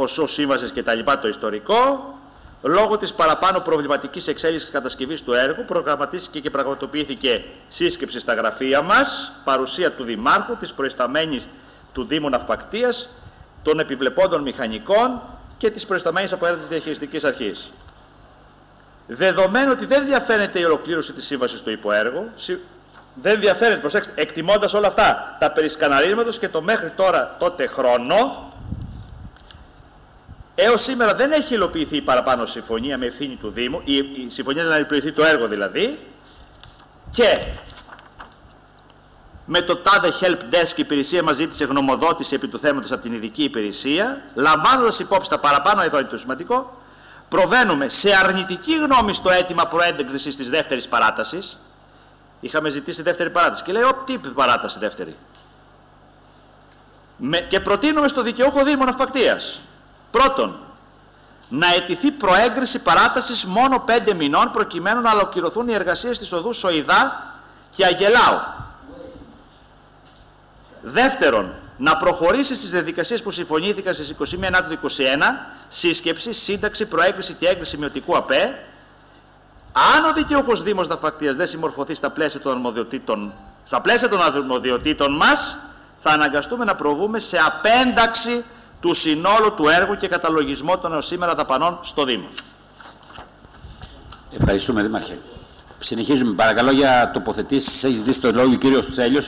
ποσό σύμβασης και τα λοιπά το ιστορικό, λόγω της παραπάνω προβληματικής εξέλιξης κατασκευής του έργου προγραμματίστηκε και πραγματοποιήθηκε σύσκεψη στα γραφεία μας, παρουσία του Δημάρχου, της προϊσταμένης του Δήμου Ναυπακτίας, των επιβλεπόντων μηχανικών και της προϊσταμένης από της διαχειριστικής αρχής. Δεδομένου ότι δεν διαφαίνεται η ολοκλήρωση της σύμβασης στο υποέργο, δεν διαφαίνεται, προσέξτε, εκτιμώντας όλα αυτά τα περί και το μέχρι τώρα τότε χρόνο, έως σήμερα δεν έχει υλοποιηθεί η παραπάνω συμφωνία με ευθύνη του Δήμου, η, η συμφωνία να υλοποιηθεί το έργο δηλαδή, και με το τάδε help desk η υπηρεσία μας ζήτησε γνωμοδότηση επί του θέματος από την ειδική υπηρεσία, λαμβάνοντας υπόψη τα παραπάνω, εδώ είναι το σημαντικό, προβαίνουμε σε αρνητική γνώμη στο αίτημα προέντεγκρισης της δεύτερης παράτασης, είχαμε ζητήσει δεύτερη παράταση και λέει, ό, τι παράταση δεύτερη. Με, και προτείνουμε στο δικαιούχο Δήμο Ναυπακτίας, πρώτον, να αιτηθεί προέγκριση παράτασης μόνο πέντε μηνών προκειμένου να ολοκληρωθούν οι εργασίες της οδού Σοϊδά και Αγελάου. Δεύτερον, να προχωρήσει στις διαδικασίες που συμφωνήθηκαν στις 21 του 2021, σύσκεψη, σύνταξη, προέγκριση και έγκριση μειωτικού ΑΠΕ, αν ο δικαιούχος Δήμος Ναυπακτίας δεν συμμορφωθεί στα πλαίσια των αρμοδιοτήτων, στα πλαίσια των αρμοδιοτήτων μας, θα αναγκαστούμε να προβούμε σε απένταξη του συνόλου του έργου και καταλογισμό των έως σήμερα δαπανών στο Δήμο. Ευχαριστούμε, Δήμαρχε. Συνεχίζουμε. Παρακαλώ για τοποθετήσεις. Έχεις ζητήσει το λόγο ο κύριος Τσέλιος.